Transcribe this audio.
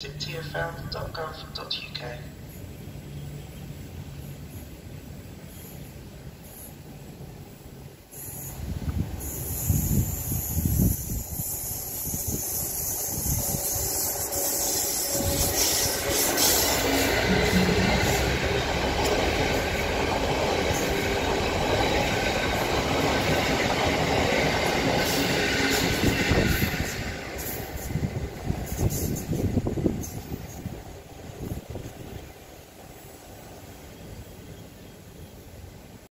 tfl.gov.uk.